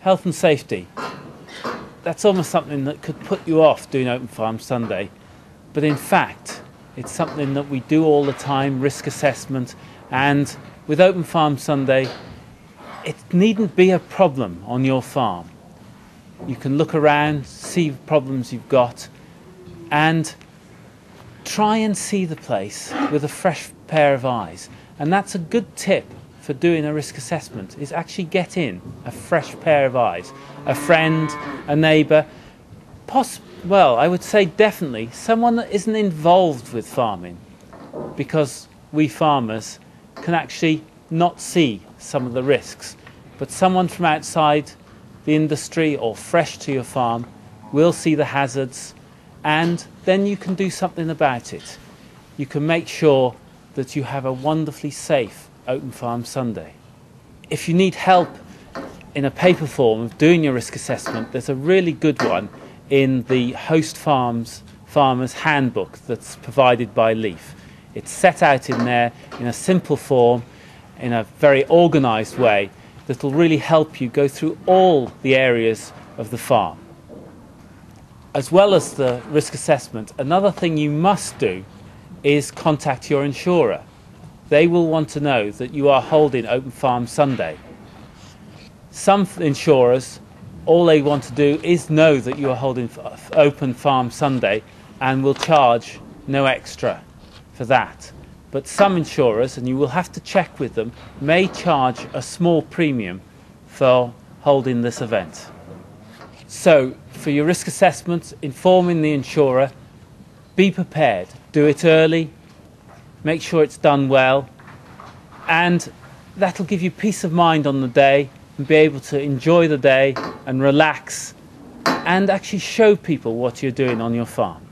health and safety. That's almost something that could put you off doing Open Farm Sunday, but in fact, it's something that we do all the time risk assessment, and with Open Farm Sunday, it needn't be a problem on your farm. You can look around, see problems you've got, and try and see the place with a fresh pair of eyes. And that's a good tip for doing a risk assessment is actually get in a fresh pair of eyes. A friend, a neighbour, poss- well, I would say definitely someone that isn't involved with farming because we farmers can actually not see some of the risks. But someone from outside the industry or fresh to your farm will see the hazards and then you can do something about it. You can make sure that you have a wonderfully safe Open Farm Sunday. If you need help in a paper form of doing your risk assessment, there's a really good one in the Host Farms Farmers Handbook that's provided by Leaf. It's set out in there in a simple form, in a very organised way, that will really help you go through all the areas of the farm. As well as the risk assessment, another thing you must do is contact your insurer. They will want to know that you are holding Open Farm Sunday. Some insurers, all they want to do is know that you are holding Open Farm Sunday and will charge no extra for that. But some insurers, and you will have to check with them, may charge a small premium for holding this event. So, for your risk assessment, informing the insurer, be prepared. Do it early, make sure it's done well, and that'll give you peace of mind on the day and be able to enjoy the day and relax and actually show people what you're doing on your farm.